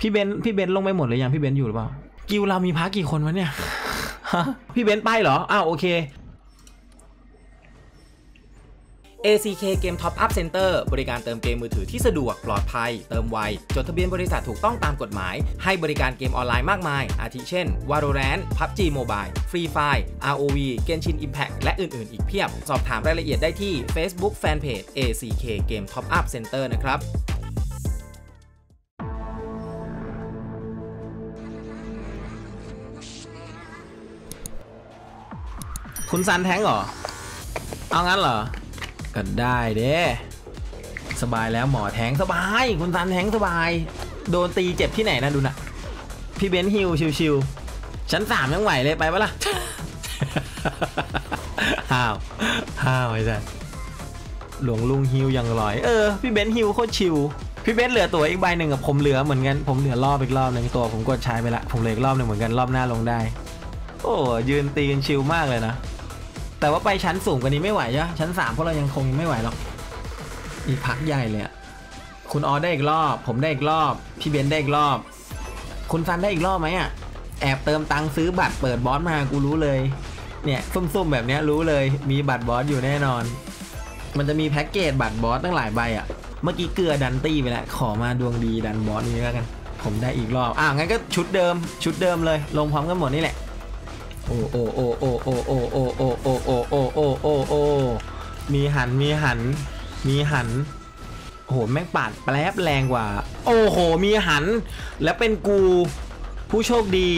พี่เบนซ์พี่เบนซ์ลงไปหมดเลยยังพี่เบนซ์อยู่หรือเปล่า กิวเรามีพักกี่คนวะเนี่ยฮะพี่เบนซ์ไปเหรอ อ้าวโอเค ACK Game Top Up Center บริการเติมเกมมือถือที่สะดวกปลอดภัย เติมไว จดทะเบียนบริษัทถูกต้องตามกฎหมาย ให้บริการเกมออนไลน์มากมาย อาทิเช่น Valorant PUBG Mobile Free Fire ROV Genshin Impact และอื่น ๆ อีกเพียบ สอบถามรายละเอียดได้ที่ Facebook Fanpage ACK Game Top Up Center นะครับ คุณซันแท้งเหรอ เอางั้นเหรอ ก็ได้เด้สบายแล้วหมอแทงสบาย คุณซันแทงสบาย โดนตีเจ็บที่ไหนนะดูนะพี่เบนซ์ฮิวชิวๆชั้นสามยังไหวเลยไปปะล่ะห้าวห้าวไอ้สัสหลวงลุงฮิวยังลอย เออ พี่เบนฮิวโคตรชิว พี่เบนเหลือตัวอีกใบหนึ่งกับผมเหลือเหมือนกัน ผมเหลือรอบอีกรอบหนึ่งตัว ผมกดใช้ไปละ ผมเหลืออีกรอบหนึ่งเหมือนกันรอบหน้าลงได้ โอ้ยืนตีกันชิลมากเลยนะ แต่ว่าไปชั้นสูงกว่านี้ไม่ไหวจ้ะชั้นสามพวกเรายังคงไม่ไหวหรอก อีกพักใหญ่เลยคุณออได้อีกรอบ ผมได้อีกรอบ พี่เบนได้อีกรอบ คุณซันได้อีกรอบไหมอะ แอบเติมตังค์ซื้อบัตรเปิดบอสมากูรู้เลย เนี่ยซุ่มๆแบบนี้รู้เลย มีบัตรบอสอยู่แน่นอน มันจะมีแพ็กเกจบัตรบอสตั้งหลายใบอะ เมื่อกี้เกลือดันตี้ไปแล้ว ขอมาดวงดีดันบอสนี้แล้วกัน ผมได้อีกรอบ อะงั้นก็ชุดเดิม ชุดเดิมเลย ลงพร้อมกันหมดนี่แหละ โอ้โอ้โอ้โอ้โอ้โอ้โอ้โอ้โอ้โอ้โอ้โอ้โอ้โอ้มีหันมีหัน มีหันโอ้โหแม่งปาดแปลบแรงกว่า โอ้โห มีหัน แล้วเป็นกู ผู้โชคดี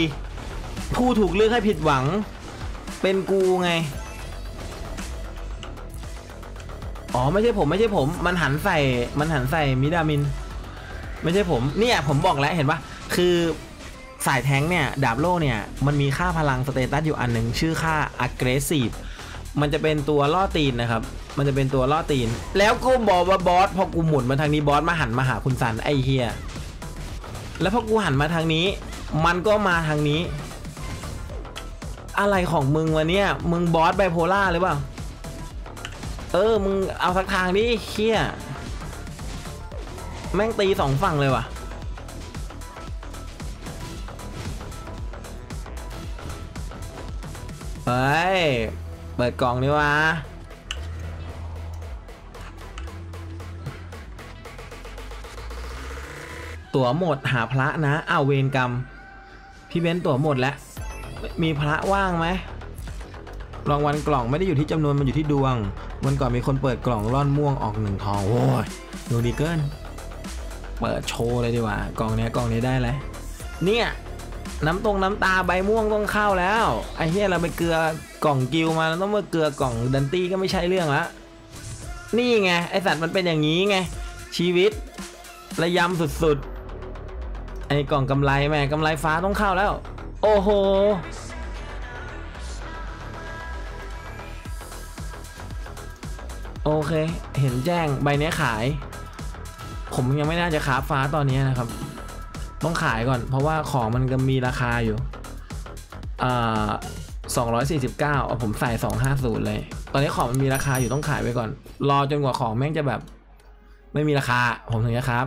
ผู้ถูกเลือกให้ผิดหวัง เป็นกูไง อ๋อไม่ใช่ผมไม่ใช่ผม มันหันใส่มันหันใส่มิดามิน ไม่ใช่ผมเนี่ยผมบอกแล้วเห็นปะคือ สายแท้งเนี่ย ดาบโล่เนี่ย มันมีค่าพลังสเตตัสอยู่อันหนึ่งชื่อค่า aggressive มันจะเป็นตัวล่อตีนนะครับ มันจะเป็นตัวล่อตีน แล้วกูบอกว่าบอสพอกูหมุนมาทางนี้บอสมาหันมาหาคุณสันไอเฮียแล้วพอกูหันมาทางนี้ มันก็มาทางนี้ อะไรของมึงวะเนี่ย มึงบอสไบโพล่าหรือเปล่า เออ มึงเอาสักทางดิเฮียแม่งตีสองฝั่งเลยว่ะ เฮ้ย เปิดกล่องดีวะตั๋วหมดหาพระนะอ้าวเวรกรรม พี่เบ้นตั๋วหมดแล้ว มีพระว่างไหมรางวัลกล่องไม่ได้อยู่ที่จำนวนมันอยู่ที่ดวง วันก่อนมีคนเปิดกล่องร่อนม่วงออกหนึ่งทองโว้ยดูดีเกิน เปิดโชว์เลยดีกว่ากล่องเนี้ยกล่องนี้ได้เลยเนี่ย น้ำตรงน้ำตาใบม่วงต้องเข้าแล้วไอ้เหี้ยเราไปเกลือกล่องกิวมาแล้วต้องมาเกลือกล่องดันตี้ก็ไม่ใช่เรื่องละนี่ไงไอสัตว์มันเป็นอย่างนี้ไงชีวิตระยำสุดๆไอ้กล่องกำไรแม่กำไรฟ้าต้องเข้าแล้ว โอ้โหโอเค เห็นแจ้งใบเนี้ยขาย ผมยังไม่น่าจะค้าฟ้าตอนนี้นะครับ ต้องขายก่อน เพราะว่าของมันก็มีราคาอยู่อ่า249เอาผมใส่ 250 เลย ตอนนี้ของมันมีราคาอยู่ต้องขายไปก่อน รอจนกว่าของแม่งจะแบบ ไม่มีราคา ผมถึงจะครับ